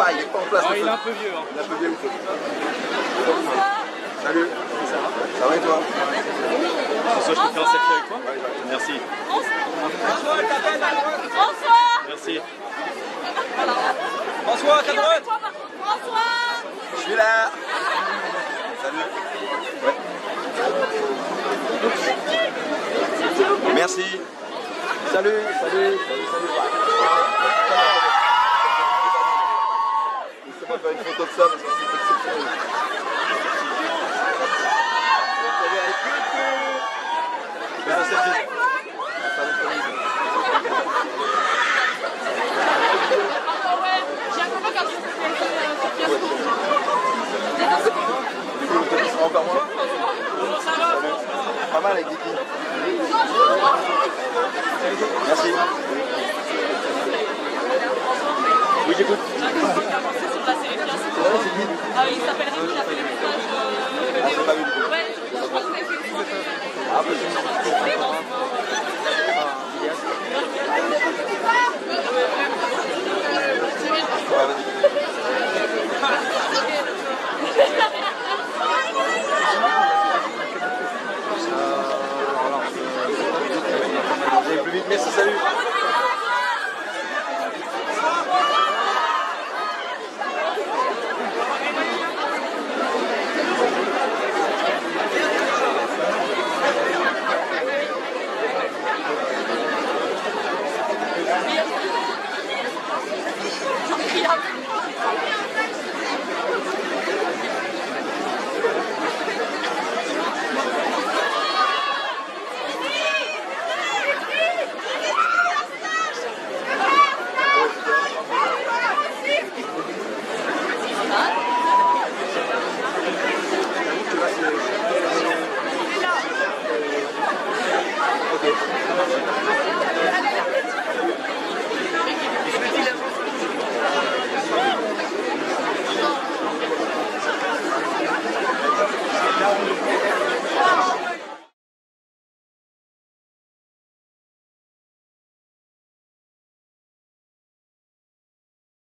en place. Ah, il est un peu vieux. Hein. Il est un peu vieux. Salut. Ça va et toi François, je peux faire un selfie avec toi Merci. François Merci. François, à ta droite François Je suis là. Salut. Ouais. Merci. Salut, salut, salut, salut. Laissez-moi faire une photo de ça parce que c'est exceptionnel. Fais un selfie. Ça va être J'ai un copain qui a fait fiasco. Du coup, le tennis sera encore moins. Pas mal avec Diki. Merci. Oui, j'écoute. Thank ah, you.